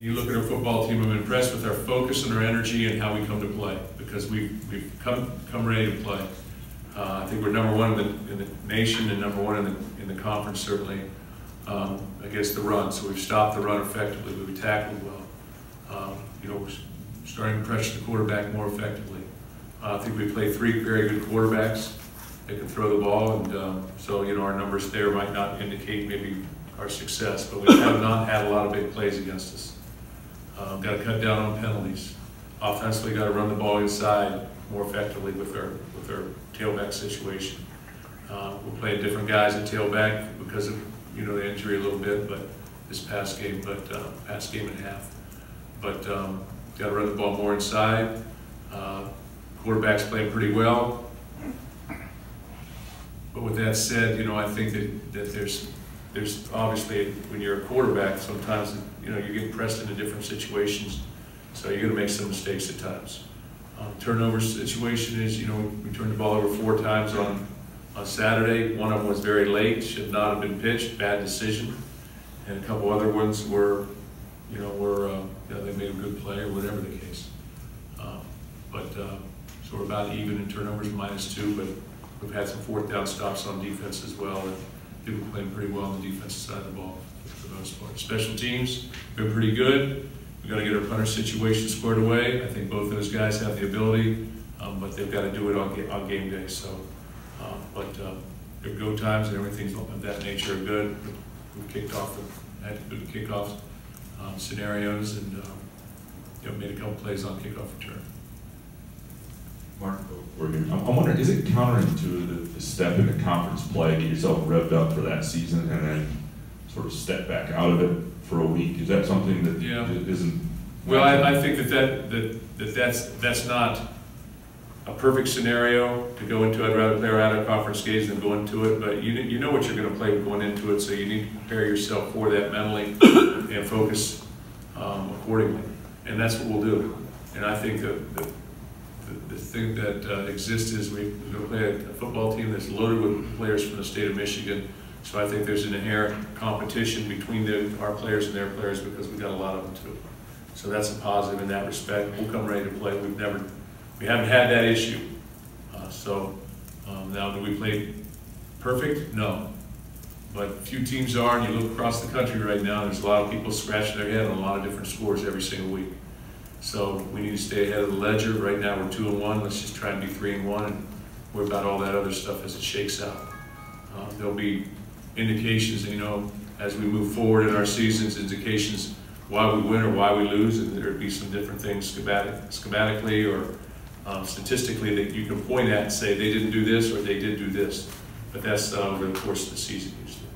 You look at our football team, I'm impressed with our focus and our energy and how we come to play, because we've, we've come, come ready to play. Uh, I think we're number one in the, in the nation and number one in the, in the conference certainly, um, against the run. So we've stopped the run effectively, we've tackled well. Um, You know, we're starting to pressure the quarterback more effectively. Uh, I think we play three very good quarterbacks that can throw the ball, and um, so, you know, our numbers there might not indicate maybe our success, but we have not had a lot of big plays against us. Um, Got to cut down on penalties. Offensively, got to run the ball inside more effectively with our, with our tailback situation. Uh, We'll play different guys at tailback because of, you know, the injury a little bit, but this past game, but, uh, past game and a half. But um, got to run the ball more inside. Uh, Quarterback's playing pretty well. But with that said, you know, I think that, that there's, there's obviously, when you're a quarterback, sometimes, you know, you get pressed into different situations, so you're gonna make some mistakes at times. Um, Turnover situation is, you know, we turned the ball over four times on, on Saturday. One of them was very late, should not have been pitched, bad decision. And a couple other ones were, you know, were, uh, you they made a good play or whatever the case. Um, But, uh, so we're about even in turnovers, minus two, but we've had some fourth down stops on defense as well. And people playing pretty well on the defensive side of the ball for the most part. Special teams, been pretty good. We've gotta get our punter situation squared away. I think both those guys have the ability, um, but they've gotta do it on, ga- on game day, so. um, But, um, their go times and everything of that nature are good. We kicked off, the had good kickoff, um, scenarios and, um, you know, made a couple plays on kickoff return. Mark. I'm I'm wondering, is it counterintuitive to step into conference play, get yourself revved up for that season, and then sort of step back out of it for a week? Is that something that yeah. isn't? Well, I, I think that that, that, that that's, that's not a perfect scenario to go into. I'd rather play out of conference games than go into it, but you, you know what you're gonna play going into it, so you need to prepare yourself for that mentally and focus, um, accordingly. And that's what we'll do. And I think that, the, the, thing that uh, exists is we, we're play a, a football team that's loaded with players from the state of Michigan. So I think there's an inherent competition between the, our players and their players because we've got a lot of them too. So that's a positive in that respect. We'll come ready to play. We've never, we haven't had that issue. Uh, so, um, now, do we play perfect? No. But few teams are, and you look across the country right now, there's a lot of people scratching their head on a lot of different scores every single week. So we need to stay ahead of the ledger. Right now, we're two and one. Let's just try and be three and one and worry about all that other stuff as it shakes out. Uh, There'll be indications, you know, as we move forward in our seasons, indications why we win or why we lose, and there'd be some different things schematic, schematically or um, statistically that you can point at and say, they didn't do this or they did do this. But that's uh, over the course of the season usually.